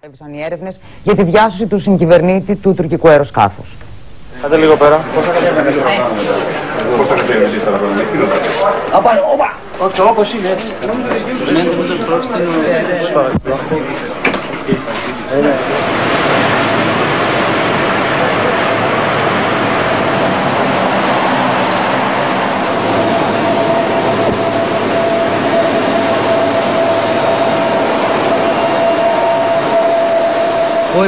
Έβησαν οι έρευνε για τη διάσωση του συγκυβερνήτη του τουρκικού αεροσκάφου. Κάντε λίγο πέρα. Πόσα κατέβαινε τώρα. Πόσα κατέβαινε εσείς τώρα πάνω. Απά, όπα. Όχι, όπως είναι. Μένετε με το σπρώξτε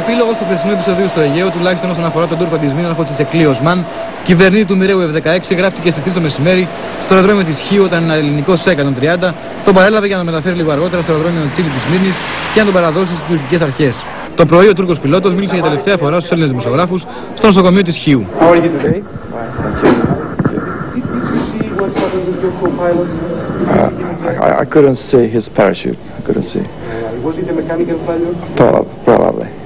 επίλογος του χθεσινού επεισοδίου στο Αιγαίο, τουλάχιστον όσον αφορά τον Τούρκο της Μήναρχο τη Εκλή Οσμάν, κυβερνήτη του μοιραίου F-16, γράφτηκε στις 3 το μεσημέρι στο αεροδρόμιο της Χίου όταν ένα ελληνικό C-130 τον παρέλαβε για να τον μεταφέρει λίγο αργότερα στο αεροδρόμιο Τσίλι της Μήνης και να τον παραδώσει στις τουρκικές αρχές. Το πρωί ο Τούρκος πιλότος μίλησε για τελευταία φορά στους Έλληνες δημοσιογράφους στο νοσοκομείο της Χίου. How are you today? I, I couldn't see his parachute. I couldn't see. Was it a mechanical failure? Prob- Probably, yeah. Prob-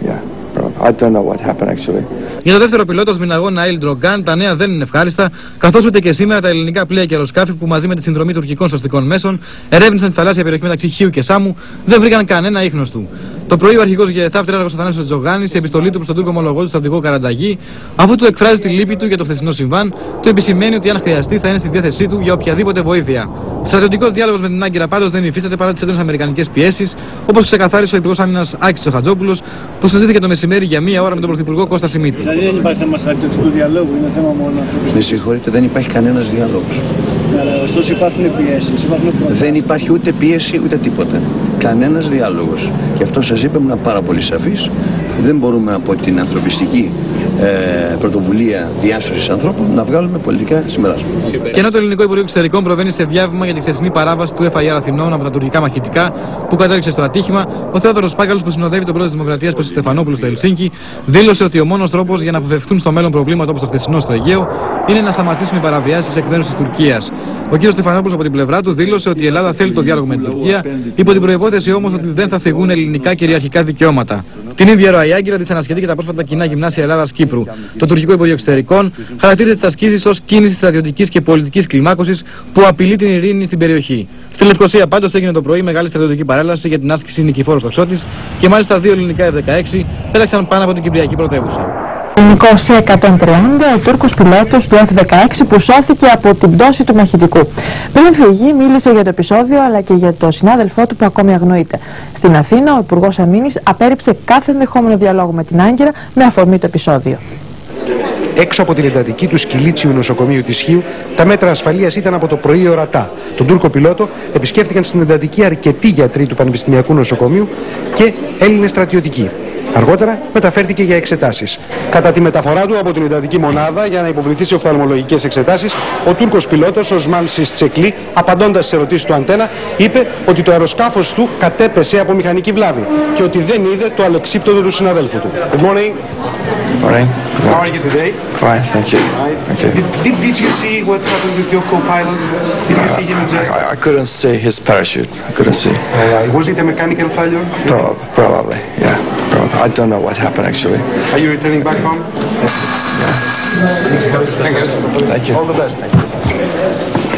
I don't know what happened actually. Για το δεύτερο πιλότο Μιναγό Ναήλ Ντρογκάν, τα νέα δεν είναι ευχάριστα, καθώς ούτε και σήμερα τα ελληνικά πλοία και αεροσκάφη που μαζί με τη συνδρομή τουρκικών σωστικών μέσων ερεύνησαν τη θαλάσσια περιοχή μεταξύ Χίου και Σάμου δεν βρήκαν κανένα ίχνος του. Το πρωί ο αρχηγός ΓΕΘΑΠ τρέλαγο Αθανάσιο Τζογάνης, σε επιστολή του προς τον Τούρκο ομολογό του στρατηγό Καρανταγή, αφού του εκφράζει τη λύπη του για το χθεσινό συμβάν, του επισημαίνει ότι αν χρειαστεί θα είναι στη διάθεσή του για οποιαδήποτε βοήθεια. Στρατιωτικός διάλογος με την Άγκυρα πάντως δεν υφίσταται παρά τις έντονες αμερικανικές πιέσεις, όπως ξεκαθάρισε ο Υπουργός Άμυνας Άκης Τσοχατζόπουλος, που συναντήθηκε το μεσημέρι για μία ώρα με τον Πρωθυπουργό Κώστα Σιμίτη. Δηλαδή δεν υπάρχει θέμα στρατιωτικού διαλόγου, είναι θέμα μόνο ανθρωπιστικό. Με συγχωρείτε, δεν υπάρχει κανένας διάλογος. Αλλά ωστόσο υπάρχουν πιέσεις, υπάρχουν προβλήματα. Δεν υπάρχει ούτε πίεση ούτε τίποτα. Κανένας διάλογος. Και αυτό σας είπα, ήμουν πάρα πολύ σαφής. Δεν μπορούμε από την ανθρωπιστική ε, πρωτοβουλία διάσωσης ανθρώπων να βγάλουμε πολιτικά συμπεράσματα. Και ενώ το ελληνικό Υπουργείο Εξωτερικών προβαίνει σε διάβημα για τη χθεσινή παράβαση του FIR Αθηνών από τα τουρκικά μαχητικά που κατέληξε στο ατύχημα, ο Θεόδωρος Πάγκαλο που συνοδεύει τον πρόεδρο της Δημοκρατίας Κώστα Στεφανόπουλος στο Ελσίνκι, δήλωσε ότι ο μόνος τρόπος για να αποφευχθούν στο μέλλον προβλήματα όπως το χθεσινό στο Αιγαίο είναι να σταματήσουν οι παραβιάσεις εκ μέρους της Τουρκίας. Ο κ. Στεφανόπουλος από την πλευρά του δήλωσε ότι η Ελλάδα θέλει το διάλογο με την Τουρκία, υπό την προπόθεση όμως ότι δεν θα θυγούν ελληνικά κυριαρχικά δικαιώματα. Την ίδια ώρα η Άγκυρα δυσανασχετεί και τα πρόσφατα κοινά γυμνάσια Ελλάδα-Κύπρου. Το τουρκικό Υπουργείο Εξωτερικών χαρακτήριζε τις ασκήσεις ως κίνηση στρατιωτικής και πολιτικής κλιμάκωσης που απειλεί την ειρήνη στην περιοχή. Στη Λευκοσία πάντως έγινε το πρωί μεγάλη στρατιωτική παρέλαση για την άσκηση νικηφόρο τοξότη και μάλιστα δύο ελληνικά F-16 πέταξαν πάνω από την Κυπριακή πρωτεύουσα. Ελληνικό C-130, ο Τούρκος πιλότος του F-16 που σώθηκε από την πτώση του μαχητικού. Πριν φύγει μίλησε για το επεισόδιο αλλά και για το συνάδελφό του που ακόμη αγνοείται. Στην Αθήνα ο Υπουργός Αμήνης απέρριψε κάθε ενδεχόμενο διαλόγο με την Άγκυρα με αφορμή το επεισόδιο. Έξω από την εντατική του Σκυλίτσιου νοσοκομείου της Χίου, τα μέτρα ασφαλείας ήταν από το πρωί ορατά. Τον Τούρκο πιλότο επισκέφθηκαν στην εντατική αρκετοί γιατροί του Πανεπιστημιακού Νοσοκομείου και Έλληνες στρατιωτικοί. Αργότερα μεταφέρθηκε για εξετάσεις. Κατά τη μεταφορά του από την εντατική μονάδα για να υποβληθεί σε οφθαλμολογικές εξετάσεις, ο Τούρκος πιλότος, ο Σμάν Σιστσεκλή, απαντώντας στις ερωτήσεις του Αντένα, είπε ότι το αεροσκάφος του κατέπεσε από μηχανική βλάβη και ότι δεν είδε το αλεξίπτωτο του συναδέλφου του. Good morning. Morning. How are you today? Fine, thank you. Okay. Did, did, did you see what happened with your co-pilot? Did you see him in jail? I, I couldn't see his parachute. I couldn't see. Uh, was it a mechanical failure? Prob- probably, yeah. Probably. I don't know what happened actually. Are you returning back home? Thank you. Thank you. All the best. Thank you.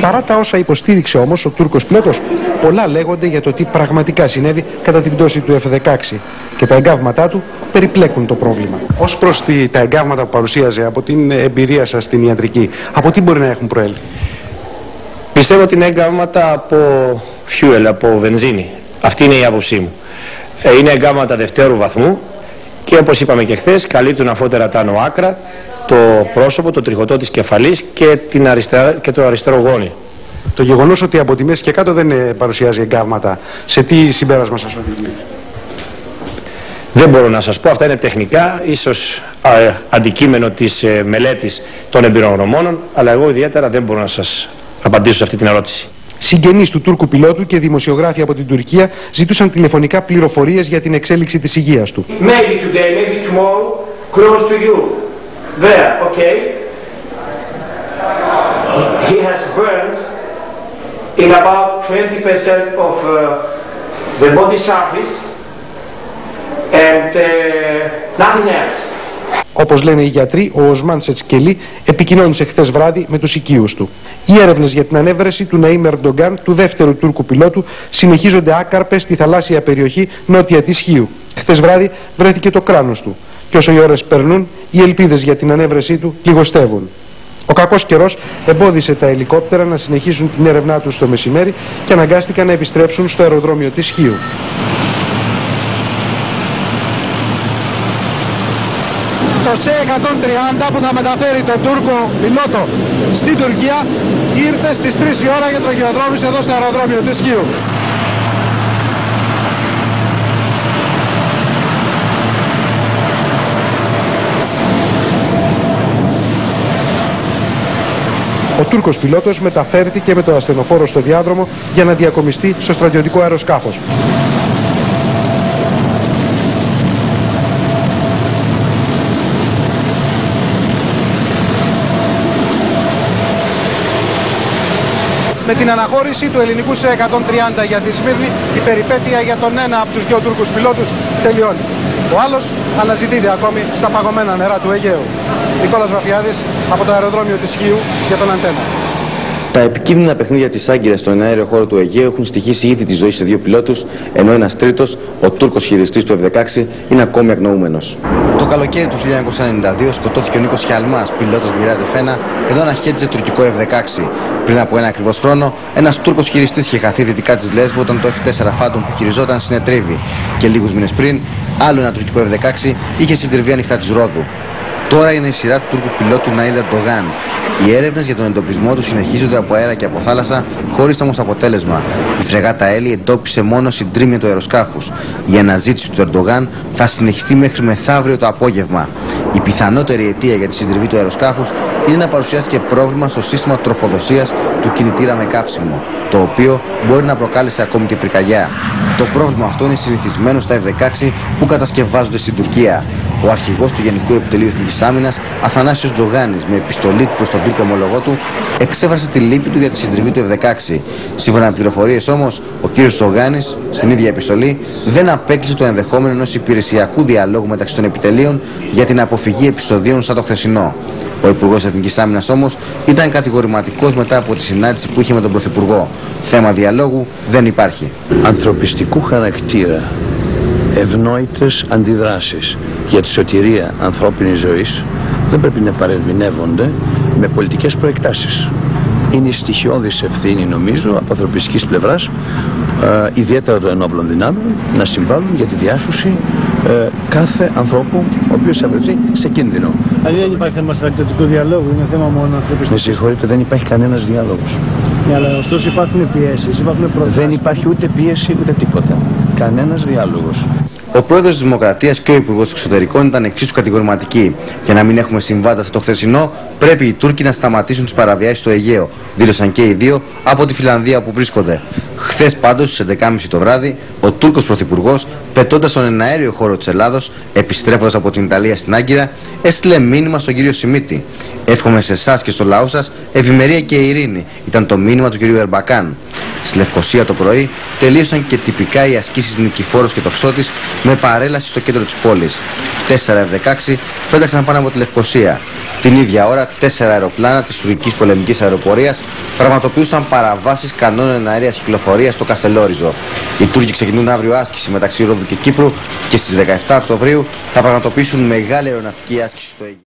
Παρά τα όσα υποστήριξε όμως ο Τούρκος πιλότος, πολλά λέγονται για το τι πραγματικά συνέβη κατά την πτώση του F-16 και τα εγκάβματά του περιπλέκουν το πρόβλημα. Ως προς τη, τα εγκάβματα που παρουσίαζε από την εμπειρία σας στην ιατρική, από τι μπορεί να έχουν προέλθει; Πιστεύω ότι είναι εγκάμματα από fuel, από βενζίνη. Αυτή είναι η άποψή μου. Ε, Είναι εγκάμματα δευτέρου βαθμού και όπως είπαμε και χθες, καλύπτουν αφότερα τα άνω άκρα, το πρόσωπο, το τριχωτό της κεφαλής και, την αριστερά, και το αριστερό γόνι. Το γεγονός ότι από τη μέση και κάτω δεν ε, παρουσιάζει εγκάβματα, σε τι συμπέρασμα σας οδηγεί; Δεν μπορώ να σας πω, αυτά είναι τεχνικά, ίσως α, αντικείμενο της ε, μελέτης των εμπειρογνωμόνων, αλλά εγώ ιδιαίτερα δεν μπορώ να σας απαντήσω σε αυτή την ερώτηση. Συγγενείς του Τούρκου πιλότου και δημοσιογράφοι από την Τουρκία ζητούσαν τηλεφωνικά πληροφορίες για την εξέλιξη της υγείας του. Maybe today, maybe tomorrow, close to you. There, okay? He has burns in about 20% of uh, the body surface and uh, nothing else. Όπως λένε οι γιατροί, ο Οσμάν Σετσκελή επικοινώνησε χθες βράδυ με τους οικείους του. Οι έρευνες για την ανέβρεση του Ναΐμ Ερντογκάν, του δεύτερου Τούρκου πιλότου, συνεχίζονται άκαρπες στη θαλάσσια περιοχή νότια της Χίου. Χθες βράδυ βρέθηκε το κράνος του και όσο οι ώρες περνούν οι ελπίδες για την ανέβρεσή του λιγοστεύουν. Ο κακός καιρός εμπόδισε τα ελικόπτερα να συνεχίσουν την έρευνά τους το μεσημέρι και αναγκάστηκαν να επιστρέψουν στο αεροδρόμιο της Χίου. Το C-130 που θα μεταφέρει τον Τούρκο πιλότο στην Τουρκία ήρθε στις 3 η ώρα για το γεωδρόμησε εδώ στο αεροδρόμιο της Χίου. Ο Τούρκος πιλότος μεταφέρθηκε με το ασθενοφόρο στο διάδρομο για να διακομιστεί στο στρατιωτικό αεροσκάφος. Με την αναχώρηση του ελληνικού C-130 για τη Σμύρνη, η περιπέτεια για τον ένα από τους δύο Τούρκους πιλότους τελειώνει. Ο άλλος αναζητείται ακόμη στα παγωμένα νερά του Αιγαίου. Νικόλας Βαφιάδης από το αεροδρόμιο της Χίου για τον Αντένα. Τα επικίνδυνα παιχνίδια της Άγκυρας στον αέριο χώρο του Αιγαίου έχουν στοιχήσει ήδη τη ζωή σε δύο πιλότους, ενώ ένας τρίτος, ο Τούρκος χειριστής του F-16, είναι ακόμη αγνοούμενος. Το καλοκαίρι του 1992 σκοτώθηκε ο Νίκος Χιαλμάς, πιλότος Μοιράζε Φένα, ενώ αναχέτιζε τουρκικό F-16. Πριν από ένα ακριβώς χρόνο, ένας Τούρκος χειριστής είχε χαθεί δυτικά της Λέσβου όταν το F-4 Phantom που χειριζόταν συνετρίβει. Και λίγους μήνες πριν, άλλο ένα τουρκικό F-16 είχε συντριβεί ανοιχτά της Ρόδου. Τώρα είναι η σειρά του Τούρκου πιλότου Ναΐδα Ντογάν. Οι έρευνες για τον εντοπισμό του συνεχίζονται από αέρα και από θάλασσα, χωρίς όμως αποτέλεσμα. Η φρεγάτα Έλλη εντόπισε μόνο συντρίμια του αεροσκάφους. Η αναζήτηση του Ερντογάν θα συνεχιστεί μέχρι μεθαύριο το απόγευμα. Η πιθανότερη αιτία για τη συντριβή του αεροσκάφους είναι να παρουσιάστηκε πρόβλημα στο σύστημα τροφοδοσίας του κινητήρα με καύσιμο, το οποίο μπορεί να προκάλεσε ακόμη και πυρκαγιά. Το πρόβλημα αυτό είναι συνηθισμένο στα F-16 που κατασκευάζονται στην Τουρκία. Ο αρχηγός του Γενικού Επιτελείου Εθνικής Άμυνας, Αθανάσιος Τζογάνης, με επιστολή προς τον Τούρκο ομολογό του, εξέφρασε τη λύπη του για τη συντριβή του F-16. Σύμφωνα με πληροφορίες όμως, ο κύριος Τζογάνης, στην ίδια επιστολή, δεν απέκλεισε το ενδεχόμενο ενός υπηρεσιακού διαλόγου μεταξύ των επιτελείων για την αποφυγή επεισοδίων σαν το χθεσινό. Ο Υπουργός Εθνικής Άμυνας όμως ήταν κατηγορηματικός μετά από τη συνάντηση που είχε με τον Πρωθυπουργό. Θέμα διαλόγου δεν υπάρχει. Ανθρωπιστικού χαρακτήρα ευνόητες αντιδράσεις για τη σωτηρία ανθρώπινης ζωής δεν πρέπει να παρεμβινεύονται με πολιτικές προεκτάσεις. Είναι στοιχειώδης ευθύνη νομίζω από ανθρωπιστικής πλευράς ε, ιδιαίτερα των ενόπλων δυνάμεων να συμβάλλουν για τη διάσωση ε, κάθε ανθρώπου ο οποίος θα βρεθεί σε κίνδυνο. Δηλαδή δεν υπάρχει θέμα στρατιωτικού διαλόγου, είναι θέμα μόνο ανθρωπιστικό. Με συγχωρείτε, δεν υπάρχει κανένας διάλογος. Ναι, αλλά ωστόσο υπάρχουν πιέσεις, υπάρχουν προτάσεις. Δεν υπάρχει ούτε πίεση ούτε τίποτα. Κανένας διάλογος. Ο πρόεδρος της Δημοκρατίας και ο υπουργός εξωτερικών ήταν εξίσου κατηγορηματικοί. Για να μην έχουμε συμβάντα στο χθεσινό, πρέπει οι Τούρκοι να σταματήσουν τις παραβιάσεις στο Αιγαίο. Δήλωσαν και οι δύο από τη Φιλανδία που βρίσκονται. Χθες πάντως στις 11.30 το βράδυ, ο Τούρκος πρωθυπουργός, πετώντας στον εναέριο χώρο της Ελλάδος, επιστρέφοντας από την Ιταλία στην Άγκυρα, έστειλε μήνυμα στον κύριο Σιμίτη. Εύχομαι σε εσάς και στο λαό σας ευημερία και ειρήνη, ήταν το μήνυμα του κυρίου Ερμπακάν. Στη Λευκοσία το πρωί τελείωσαν και τυπικά οι ασκήσεις Νικηφόρος και Τοξότης με παρέλαση στο κέντρο της πόλης. 4 F-16 πέταξαν πάνω από τη Λευκοσία. Την ίδια ώρα, τέσσερα αεροπλάνα της τουρκικής πολεμικής αεροπορίας πραγματοποιούσαν παραβάσεις κανόνων αέρια κυκλοφορίας στο Καστελόριζο. Οι Τούρκοι ξεκινούν αύριο άσκηση μεταξύ Ρόδου και Κύπρου και στις 17 Οκτωβρίου θα πραγματοποιήσουν μεγάλη αεροναυτική άσκηση στο Αίγυπτο.